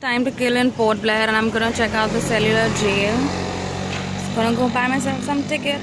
Time to kill in Port Blair, and I'm gonna check out the cellular jail. Just gonna go buy myself some ticket.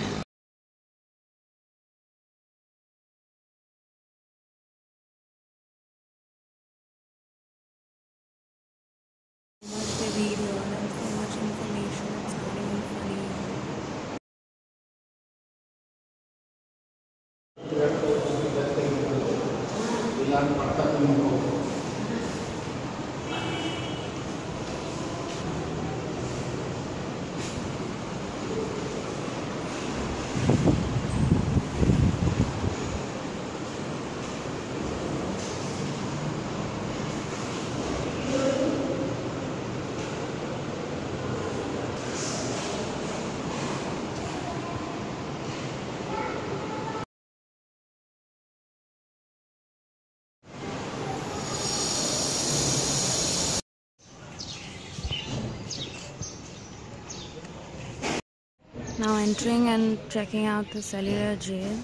Now entering and checking out the cellular jail.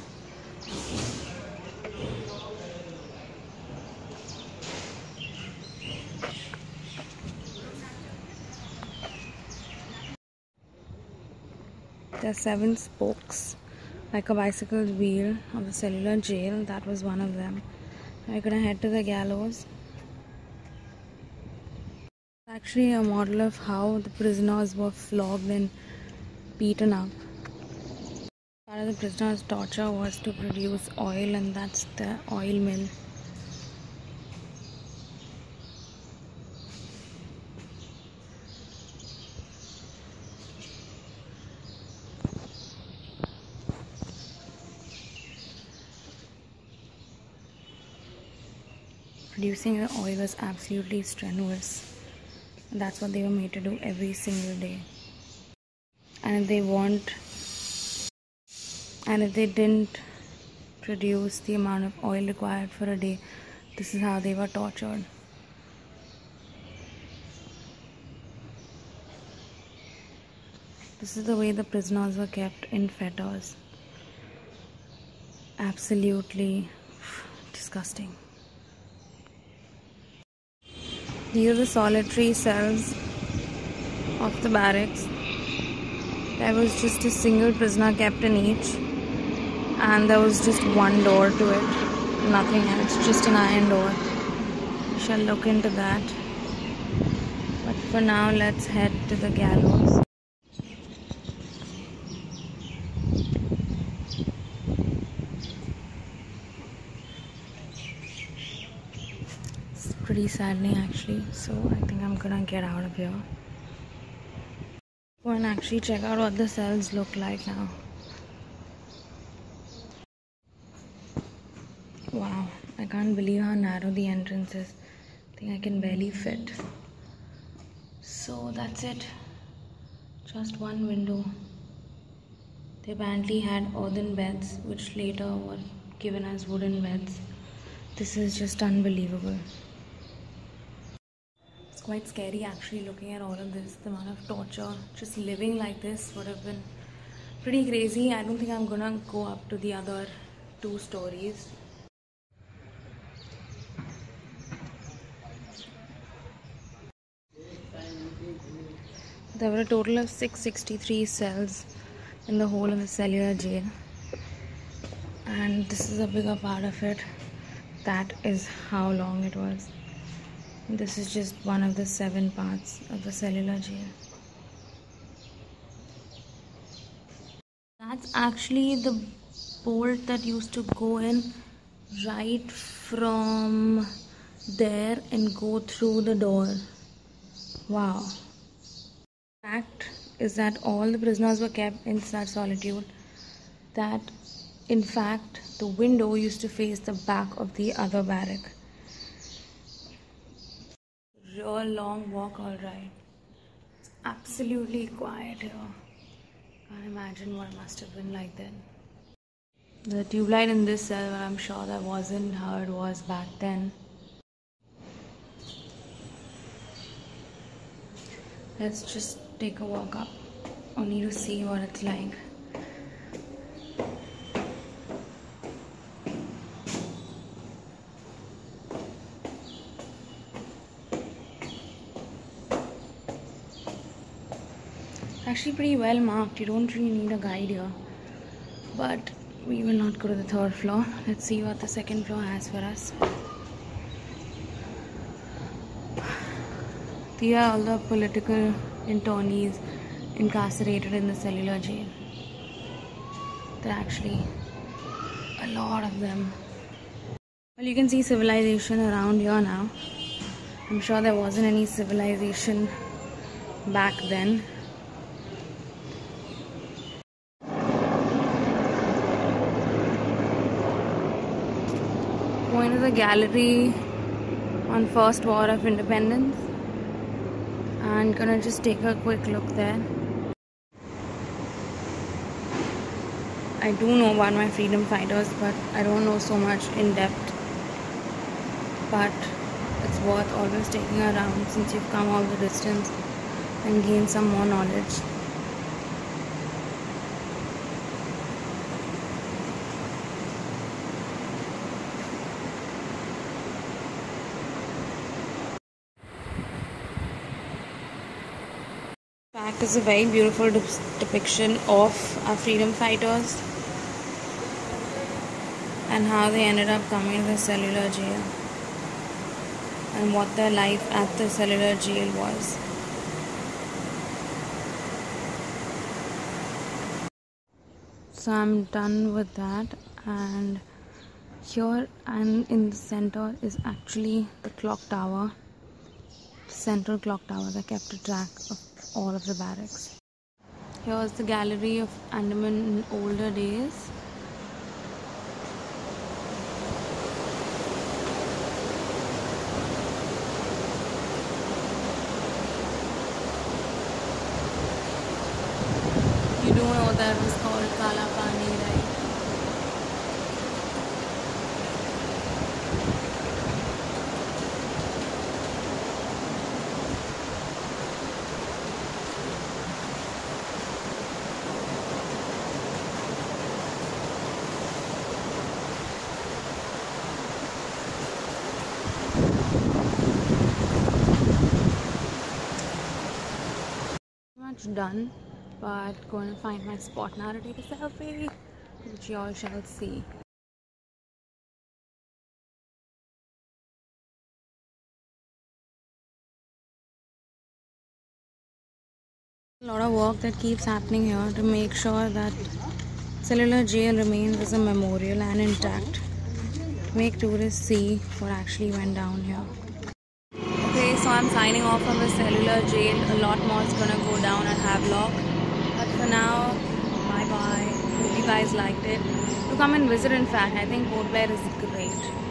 There are seven spokes, like a bicycle wheel of the cellular jail. That was one of them. We're gonna head to the gallows. Actually, a model of how the prisoners were flogged and beaten up. Part of the prisoners' torture was to produce oil, and that's the oil mill. Producing the oil was absolutely strenuous. That's what they were made to do every single day and they weren't and if they didn't produce the amount of oil required for a day this is how they were tortured. This is the way the prisoners were kept in fetters. Absolutely disgusting. These are the solitary cells of the barracks there was just a single prisoner kept in each, and there was just one door to it, nothing else, just an iron door. Shall look into that. But for now, let's head to the gallows. It's pretty saddening actually, so I think I'm gonna get out of here. Go and actually check out what the cells look like now. Wow, I can't believe how narrow the entrance is. I think I can barely fit. So that's it. Just one window. They apparently had earthen beds, which later were given as wooden beds. This is just unbelievable quite scary actually looking at all of this the amount of torture just living like this would have been pretty crazy. I don't think i'm gonna go up to the other two stories. There were a total of 663 cells in the whole of the cellular jail and this is a bigger part of it. That is how long it was this is just one of the seven parts of the cellular jail. That's actually the bolt that used to go in right from there and go through the door. Wow. Fact is that all the prisoners were kept in such solitude that in fact the window used to face the back of the other barrack real long walk alright. It's absolutely quiet here. Can't imagine what it must have been like then. The tube light in this cell, I'm sure that wasn't how it was back then. Let's just take a walk up, only to see what it's like. Actually pretty well marked. You don't really need a guide here. But we will not go to the third floor. Let's see what the second floor has for us. These are all the political internees incarcerated in the cellular jail. There are actually a lot of them. Well, you can see civilization around here now. I'm sure there wasn't any civilization back then. Going to the gallery on First War of Independence and gonna just take a quick look there. I do know about my freedom fighters, but I don't know so much in depth. But it's worth always taking around since you've come all the distance and gain some more knowledge. Fact is a very beautiful depiction of our freedom fighters and how they ended up coming to the cellular jail and what their life at the cellular jail was. So I'm done with that and here and in the center is actually the clock tower the central clock tower that kept a track of all of the barracks. Here's the gallery of Andaman in older days. You do know that was called Kala Pani, right? Much done but going to find my spot now to take a selfie which you all shall see. A lot of work that keeps happening here to make sure that cellular jail remains as a memorial and intact. Make tourists see what actually went down here so I'm signing off from the cellular jail. A lot more is gonna go down at Havelock. But for now, bye bye. Hope you guys liked it. To come and visit, in fact, I think Port Blair is great.